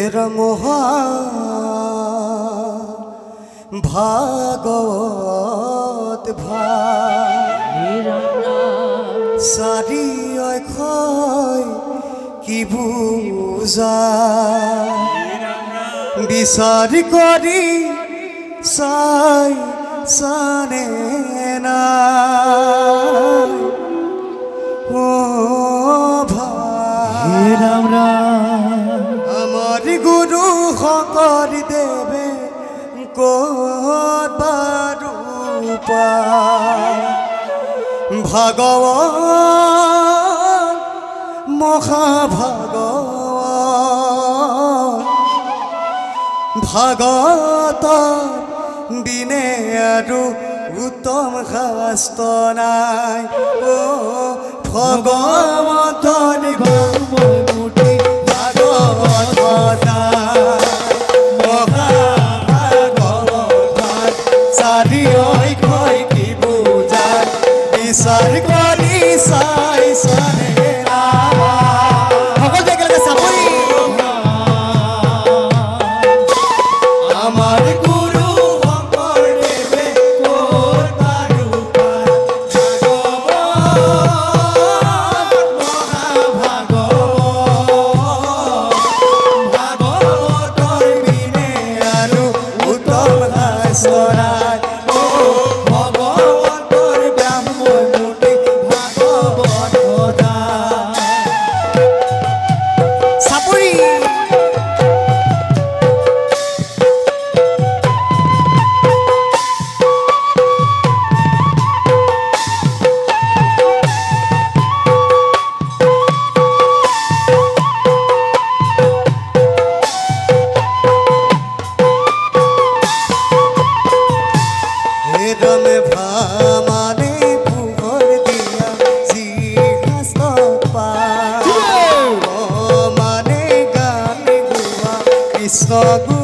তেরা মোহা ভা চাৰি অক্ষয় কি বুজা বিচাৰি কৰি চাই চানে না। জগৎবারূপা ভাগৱ মহাভাগ ভাগত দিনে আৰু উত্তম শাস্ত্ৰ নাই। অ ভগৱত logo.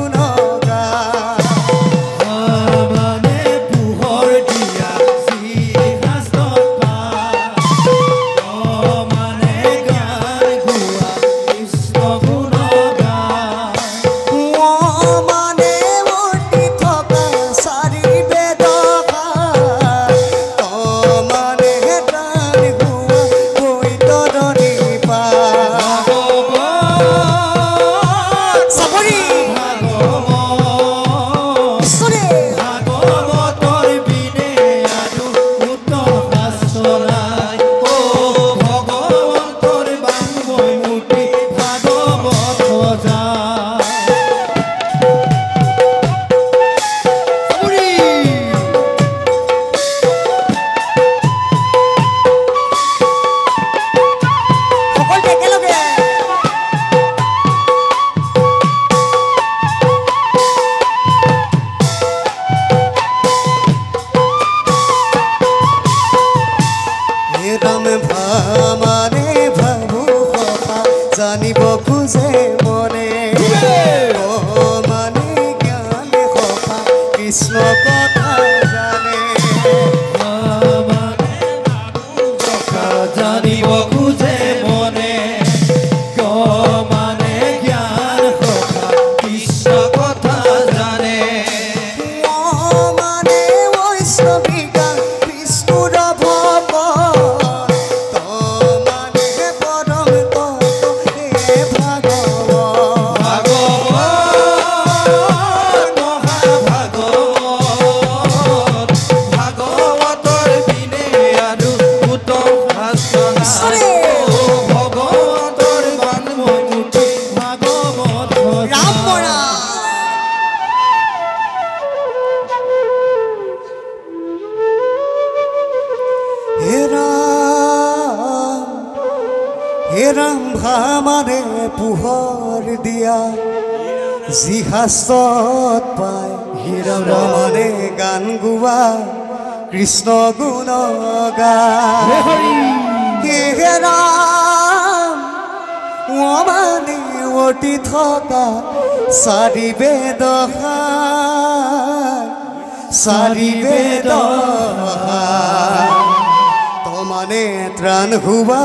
কৃষ্ণ কথা। হে ভামানে পোহৰ দিয়া যি শাস্ত্ৰত পায় হে গান গোৱা কৃষ্ণ গুণ গা। হে অতি থকা চাৰি বেদ চাৰি বেদ তোমানে ত্ৰাণ হোৱা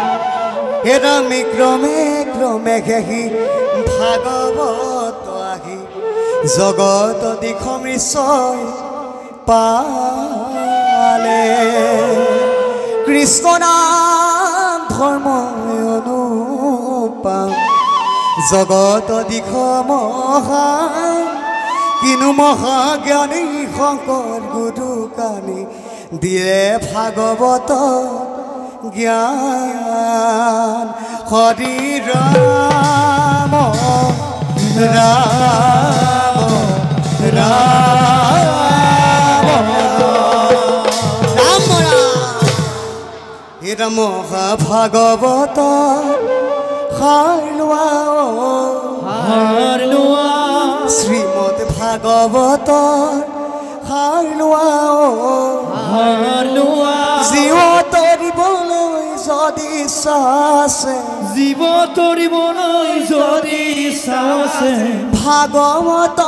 হেৰামি ক্ৰমে ক্ৰমে ঘেহি ভাগৱত আহি জগত নিশ্চয় পালে। কৃষ্ণ নাম ধৰ্ম অনুপাম জগত দিশ মহান কিনো মহাজ্ঞানী শংকৰ গুৰু কানি দিয়ে ভাগৱত জ্ঞান হরি রাম রাম রাম হের মহা ভাগবত হারলোয়া হারলোয়া। শ্রীমদ ভাগবতর চাছে জীৱ তৰিবলৈ যদি চাওছে ভাগৱত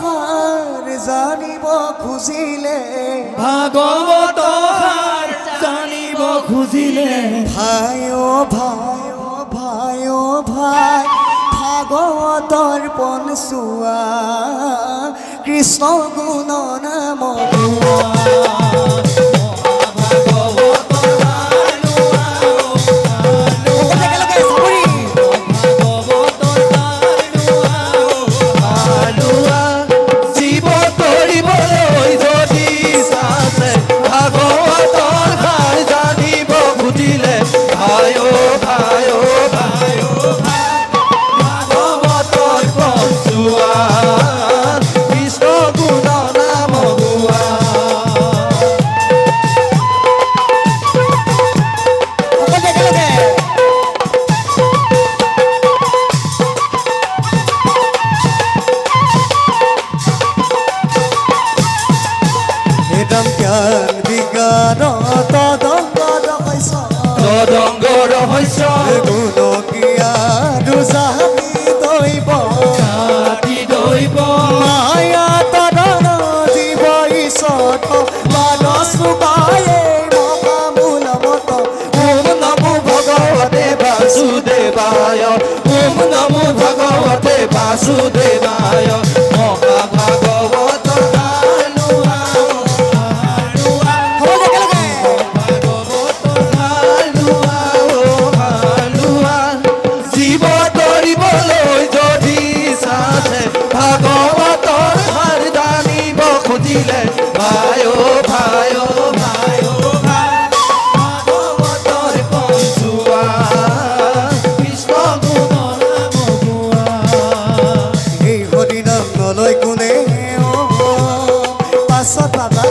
সাৰ জানিব খুজিলে। ভাগৱত সাৰ জানিব খুজিলে। ভাই অ' ভাই অ' ভাই অ' ভাই ভাগৱতৰ পনচোৱা কৃষ্ণ গুণ নাম এদম জ্ঞান বিজ্ঞান তদংগ ৰহস্য তদংগ ৰহস্য গুণ ক্ৰিয়াৰো জাতি দৈৱ জাতি দৈৱ মায়া তদন জীৱ ঈশ্বৰ বাদ সুবায়ে মহামূল মত। ওম নমো ভগৱতে বাসুদেৱায় ওম নমো ভগৱতে বাসুদেৱায় মহাভাগৱত তৰিবলৈ যদি চাচে ভাগৱতৰ সাৰ জানিব খুজিলে ভাই ভাই ভাই ভাগৱতৰ পঞ্চোৱা কৃষ্ণ গুণ নাম এই হৰিনাম কোনে পাছত পাবা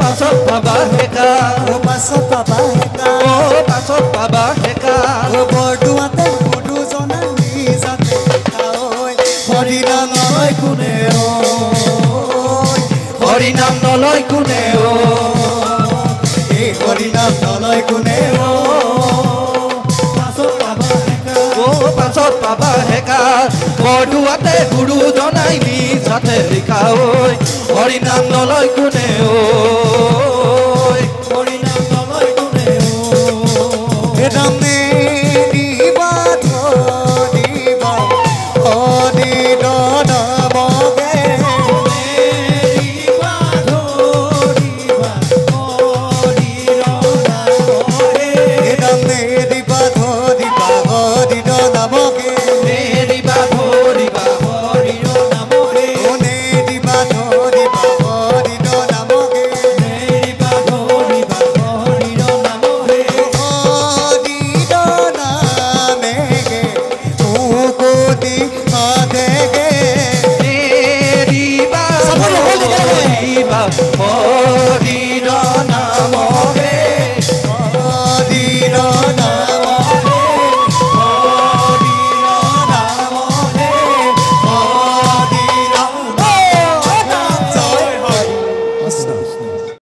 পাছত পাবা হেকা পাছত পাবা অ পাছত পাবা হেকা বড়ুয়াতে গুরু জনাইবি সাথে লিখা ওই হরিনাম নলয় গুণে ও Yeah.